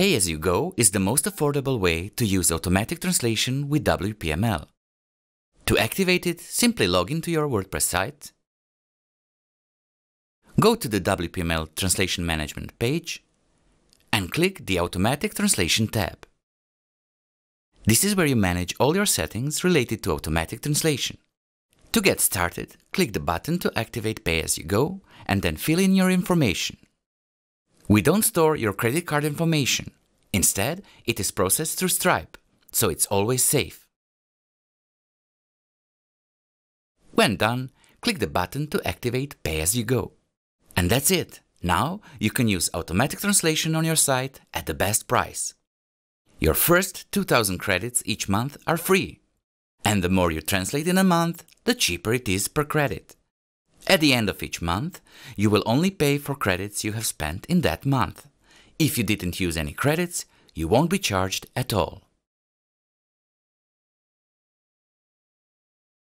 Pay as you go is the most affordable way to use automatic translation with WPML. To activate it, simply log into your WordPress site, go to the WPML Translation Management page, and click the Automatic Translation tab. This is where you manage all your settings related to automatic translation. To get started, click the button to activate Pay As You Go and then fill in your information. We don't store your credit card information. Instead, it is processed through Stripe, so it's always safe. When done, click the button to activate Pay As You Go. And that's it. Now you can use automatic translation on your site at the best price. Your first 2000 credits each month are free. And the more you translate in a month, the cheaper it is per credit. At the end of each month, you will only pay for credits you have spent in that month. If you didn't use any credits, you won't be charged at all.